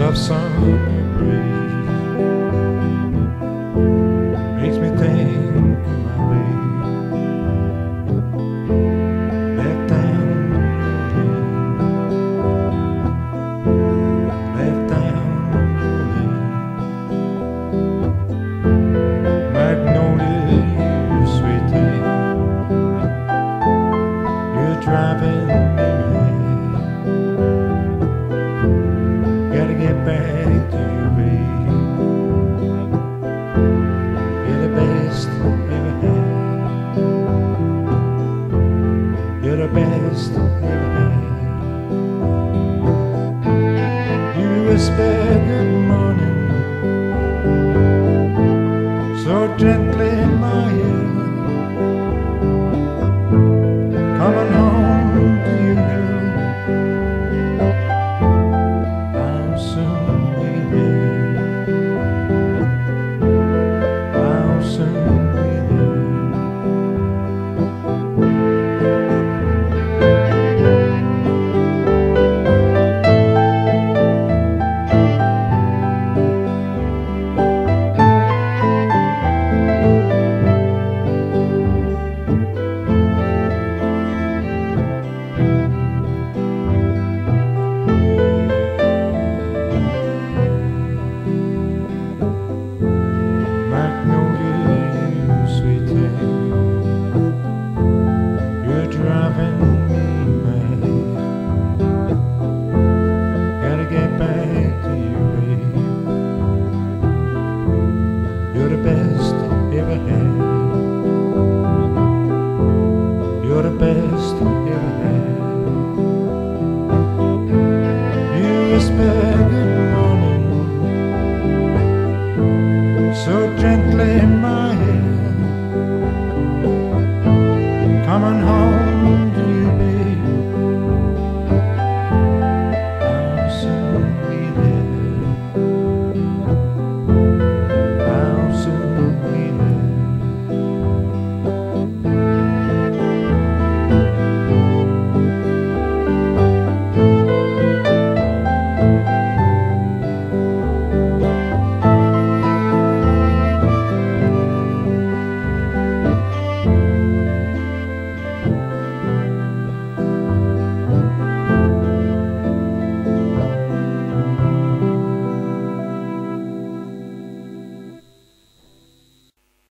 have summer breeze. whisper good morning so gently in my ear.